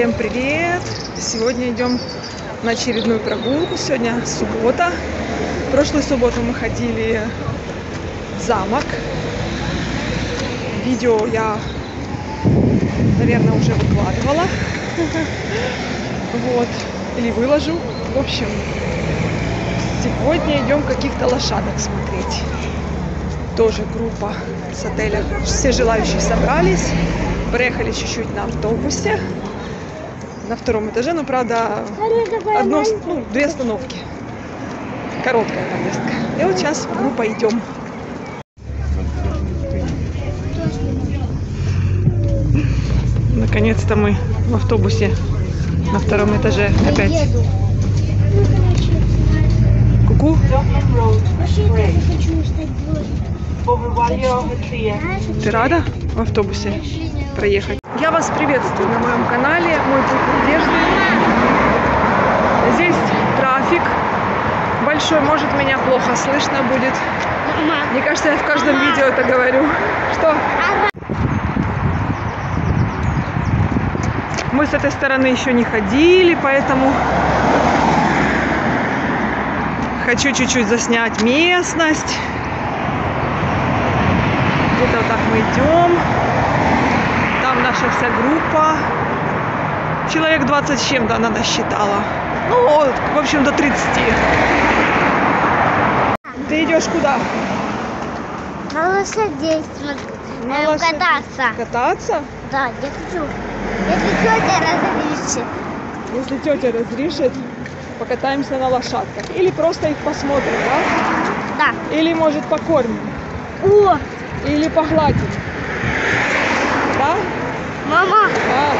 Всем привет! Сегодня идем на очередную прогулку. Сегодня суббота. В прошлую субботу мы ходили в замок. Видео я, наверное, уже выкладывала. Вот. Или выложу. В общем, сегодня идем каких-то лошадок смотреть. Тоже группа с отеля. Все желающие собрались. Проехали чуть-чуть на автобусе на втором этаже, но правда одно, ну, две остановки. Короткая поездка. И вот сейчас группа идем. Наконец-то мы в автобусе на втором этаже опять. Ку-ку. Ты рада в автобусе проехать? Я вас приветствую на моем канале «Мой путь надежды». Здесь трафик большой, может меня плохо слышно будет. Мне кажется, я в каждом видео это говорю. Что? Мы с этой стороны еще не ходили, поэтому хочу чуть-чуть заснять местность. Где-то вот так мы идем. Наша вся группа. Человек 20 с чем-то она насчитала. Ну, вот, в общем, до 30. Ты идешь куда? На лошадей На э, лошадей. кататься. Кататься? Да, я хочу. Если тетя разрешит. Если тетя разрешит, покатаемся на лошадках. Или просто их посмотрим, да? Да. Или, может, покормим. О, Или погладим. Мама, А,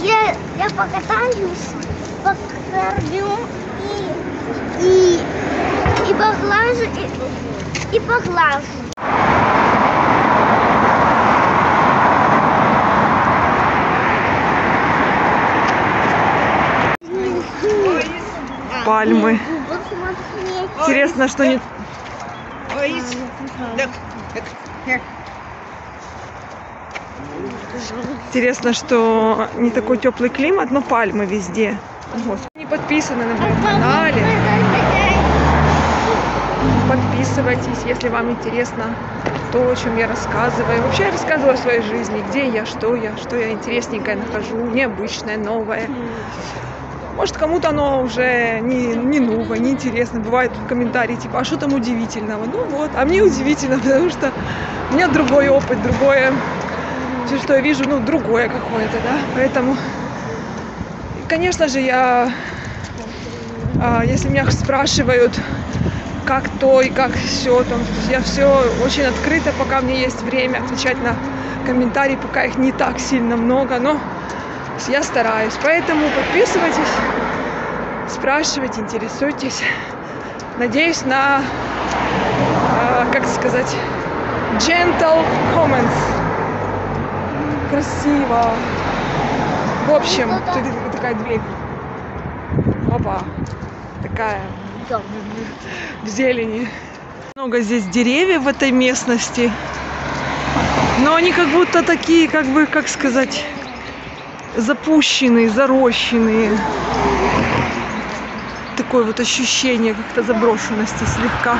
я, я покатаюсь, покормлю и, и, и поглажу, и, и поглажу. пальмы. Интересно, что не... Интересно, что не такой теплый климат, но пальмы везде. Господи. Не подписаны на моем канале. Подписывайтесь, если вам интересно то, о чем я рассказываю. Вообще я рассказываю о своей жизни, где я, что я, что я интересненькое нахожу, необычное, новое. Может, кому-то оно уже не, не новое, не интересно. Бывают комментарии типа, а что там удивительного? Ну вот, а мне удивительно, потому что у меня другой опыт, другое, все, что я вижу, ну, другое какое-то, да. Поэтому, конечно же, я, а, если меня спрашивают, как то и как все, то я все очень открыто, пока мне есть время отвечать на комментарии, пока их не так сильно много, но я стараюсь. Поэтому подписывайтесь, спрашивайте, интересуйтесь. Надеюсь на, э, как сказать, gentle comments. Красиво. В общем, тут такая дверь. Опа. Такая в зелени. Много здесь деревьев в этой местности. Но они как будто такие, как бы, как сказать, запущенные, зарощенные. Такое вот ощущение как-то заброшенности слегка.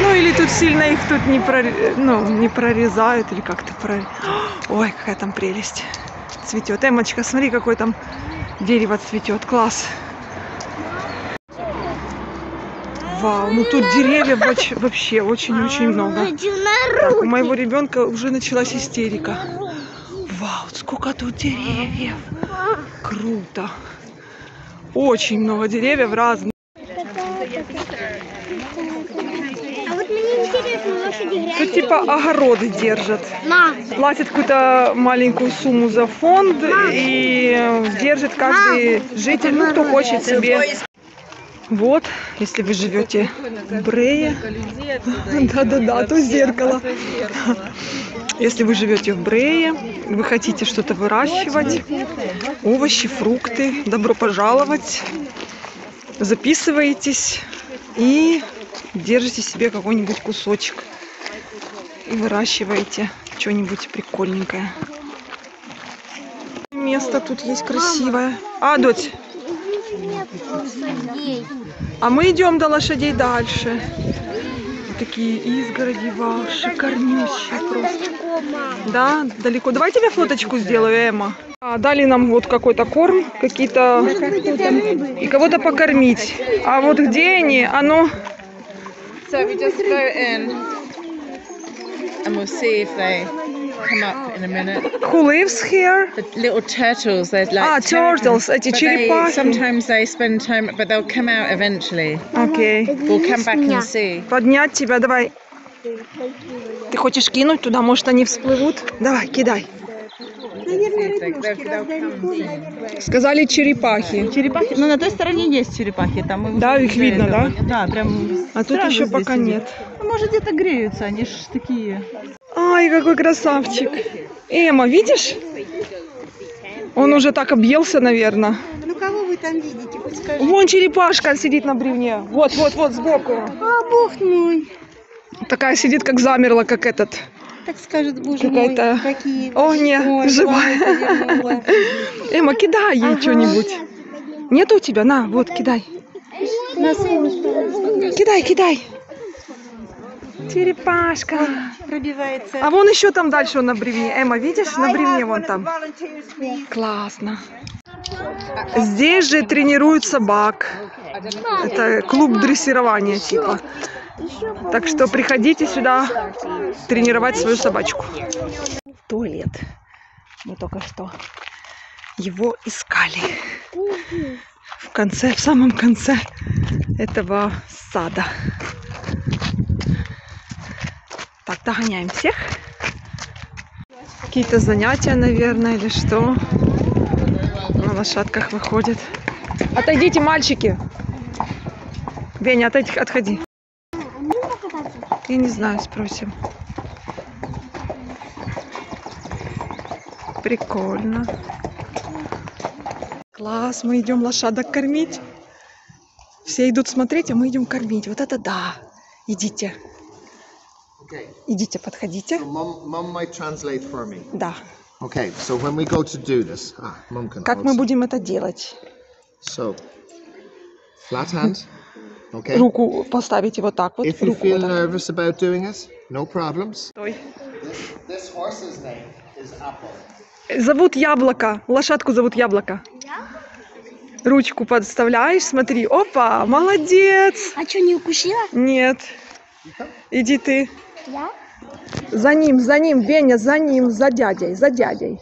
Ну или тут сильно их тут не, проре- ну, не прорезают, или как-то про... Ой, какая там прелесть. Цветет. Эмочка, смотри, какое там дерево цветет. Класс. Вау, ну тут деревьев воч- вообще очень-очень много. Так, у моего ребенка уже началась истерика. Вау, сколько тут деревьев. Круто. Очень много деревьев разных. А вот мне интересно, лошади. Тут типа огороды держат. На, Платят какую-то маленькую сумму за фонд и держит каждый житель, ну кто хочет себе. Вот, если вы живете в Брее, да-да-да, то зеркало. Если вы живете в Брее, вы хотите что-то выращивать, овощи, фрукты, добро пожаловать. Записываетесь и держите себе какой-нибудь кусочек и выращиваете что-нибудь прикольненькое. место тут есть красивое. А, дочь, а мы идем до лошадей дальше. Такие изгороди, вау, шикарнющие просто. Далеко. Да, далеко. Давай тебе фоточку сделаю, Эмма. А, дали нам вот какой-то корм, какие-то... И кого-то покормить. А вот где они? А ну... So we just go in and we'll see if they come up in a minute. Who lives here? The little turtles, they're like Ah, turtles, эти черепахи. sometimes they spend time, but they'll come out eventually. Окей. We'll come back and see. Поднять тебя, давай. Ты хочешь кинуть туда? Может, они всплывут? Давай, кидай. Сказали черепахи. Черепахи, ну на той стороне есть черепахи, там Да, их видно, этого. да? Да, прям. А тут еще пока нет. Ну, может где-то греются, они ж такие. Ай, какой красавчик. Эмма, видишь? Он уже так объелся, наверное. Ну кого вы там видите, скажите? Вон черепашка сидит на бревне. Вот, вот, вот, сбоку. А, бог мой. Такая сидит, как замерла, как этот. Так скажет, боже мой, какие... О, не, Ой, живая. Эмма, кидай ей что-нибудь. Нет у тебя? На, вот, кидай. На солнышко Кидай, кидай. Черепашка. пробивается. А вон еще там дальше он на бревне. Эмма, видишь? На бревне вон там. Классно. Здесь же тренируют собак. Это клуб дрессирования типа. Так что приходите сюда тренировать свою собачку. Туалет. Мы только что его искали. В конце, в самом конце этого сада. Так, догоняем всех. Какие-то занятия, наверное, или что. На лошадках выходят. Отойдите, мальчики. Веня, отойди, отходи. Я не знаю, спросим. Прикольно. Класс, мы идем лошадок кормить. Все идут смотреть, а мы идем кормить. Вот это да. Идите. Okay, Идите, подходите. so mom, mom might translate for me. Да. Okay, so when we go to do this, ah, mom can. Как hold мы будем это делать? So, flat hand. Okay. Руку поставите вот так вот. If you Руку feel вот nervous about doing it, no problems. Стой. This horse's name is Apple. Зовут Яблоко. Лошадку зовут Яблоко. Ручку подставляешь, смотри. Опа, молодец. А что, не укусила? Нет. Иди ты. Я? За ним, за ним, Веня, за ним, за дядей, за дядей.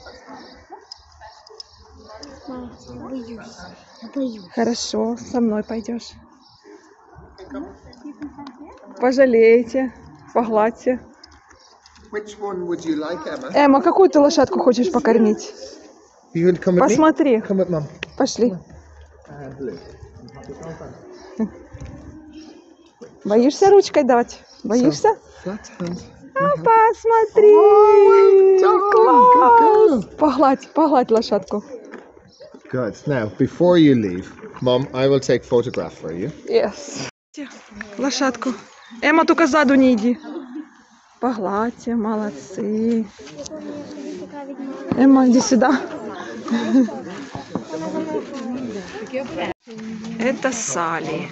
Мам, я боюсь. Я боюсь. Хорошо, со мной пойдешь. Пожалеете, погладьте. Which one would you like, Emma? Эмма, какую ты лошадку хочешь покормить? You would come with Посмотри. me. Come with mom. Пошли. Uh, blue. Боишься ручкой давать? Боишься? Hand. Посмотри! Класс! Погладь, погладь лошадку. Good. Now, before you leave, mom, I will take photograph for you. Yes. Лошадку. Эмма, только сзаду не иди. Погладьте, молодцы. Эмма, иди сюда. Это Сали.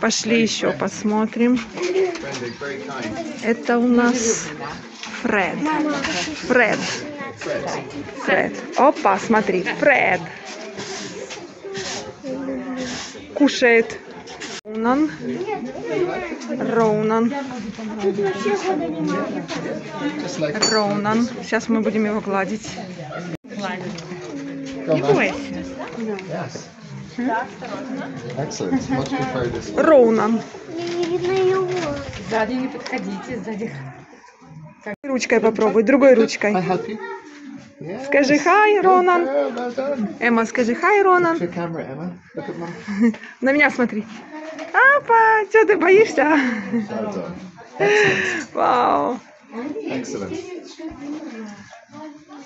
Пошли еще посмотрим. Это у нас Фред. Фред. Фред. Опа, смотри, Фред. Кушает. Just like Роунан. Сейчас мы будем его гладить. Go, man. Yes. Excellent. Much prefer this one. Роунан. Мне не видно его. Сзади не подходите, сзади. Ручкой попробуй, другой I ручкой. help you? Yes. Скажи хай, Ронан. Эмма, скажи хай, Ронан. На меня смотри. Апа, что ты боишься? Вау. Excellent.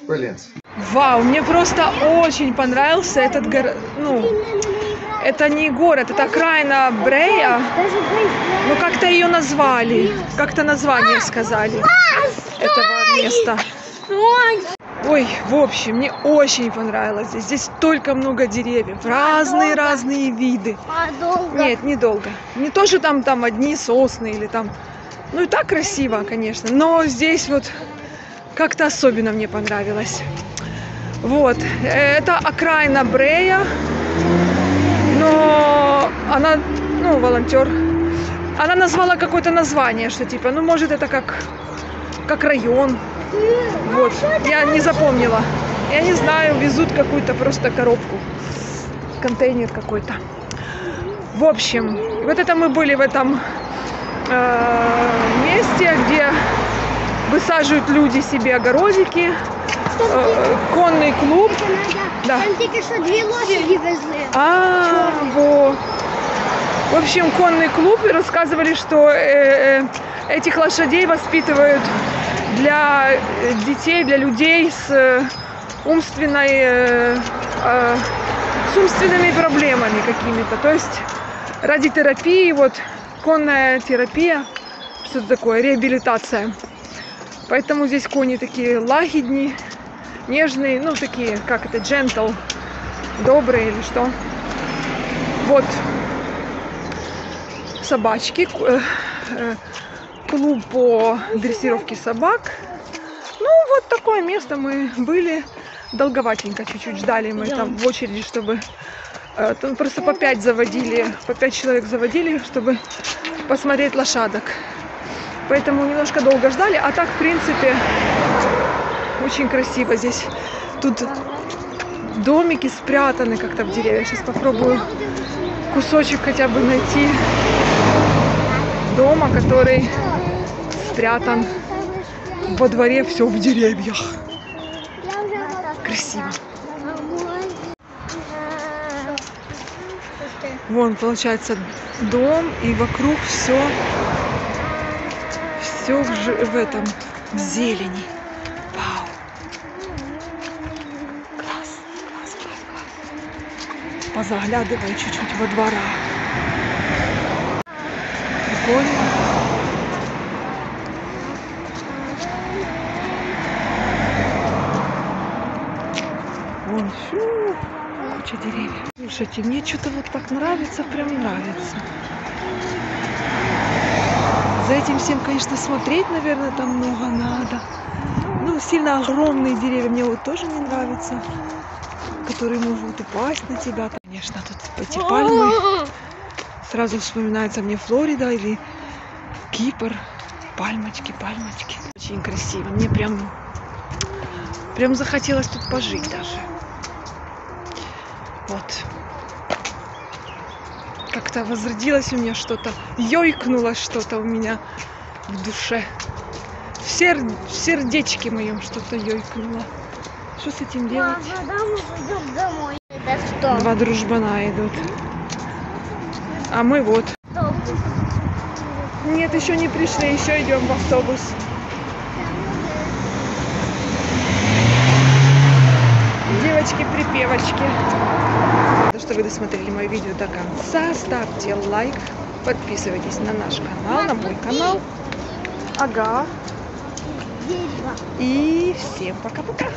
Brilliant. Вау, мне просто очень понравился этот город. Ну, это не город, это окраина Брея. Ну, как-то ее назвали. Как-то название сказали этого места. Ой, в общем, мне очень понравилось здесь. Здесь столько много деревьев, разные-разные виды. Нет, недолго. Не то, что там, там одни сосны или там... Ну и так красиво, конечно, но здесь вот как-то особенно мне понравилось. Вот, это окраина Брея, но она, ну, волонтер, она назвала какое-то название, что типа, ну, может, это как, как район. Вот, я не запомнила. Я не знаю, везут какую-то просто коробку, контейнер какой-то. В общем, вот это мы были в этом э, месте, где высаживают люди себе огородики, э, конный клуб. Да. Там тільки що дві лошаді везли. А, во. В общем, конный клуб и рассказывали, что э, э, этих лошадей воспитывают для э, детей, для людей с э, умственной, э, э, с умственными проблемами какими-то. То есть ради терапии, вот конная терапия, что это такое, реабилитация. Поэтому здесь кони такие лагидни, нежные, ну такие, как это, gentle, добрые или что. Вот собачки, э, э, клуб по дрессировке собак. Ну, вот такое место мы были. Долговатенько чуть-чуть ждали мы там в очереди, чтобы... э, Там просто по пять заводили, по пять человек заводили, чтобы посмотреть лошадок. Поэтому немножко долго ждали. А так, в принципе, очень красиво здесь. Тут домики спрятаны как-то в деревьях. Сейчас попробую кусочек хотя бы найти дома, который спрятан во дворе, все в деревьях. Красиво. Вон, получается, дом, и вокруг все, все в, ж- в этом, в зелени. Вау. Класс, класс, класс, класс. Позаглядывай чуть-чуть во двора. Прикольно. Вон, фу, куча деревьев. Слушайте, мне что-то вот так нравится, прям нравится. За этим всем, конечно, смотреть, наверное, там много надо. Ну, сильно огромные деревья мне вот тоже не нравятся, которые могут упасть на тебя. Конечно, тут эти пальмы. Сразу вспоминается мне Флорида или Кипр. Пальмочки, пальмочки. Очень красиво. Мне прям, прям захотелось тут пожить даже. Вот. Как-то возродилось у меня что-то, ёйкнуло что-то у меня в душе. В, сер- в сердечке моем что-то ёйкнуло. Что с этим делать? Мама, домой. Два дружбана идут. А мы вот. Нет, еще не пришли, еще идем в автобус. Девочки-припевочки. За что вы досмотрели мое видео до конца. Ставьте лайк. Подписывайтесь на наш канал, на мой канал. Ага. И всем пока-пока.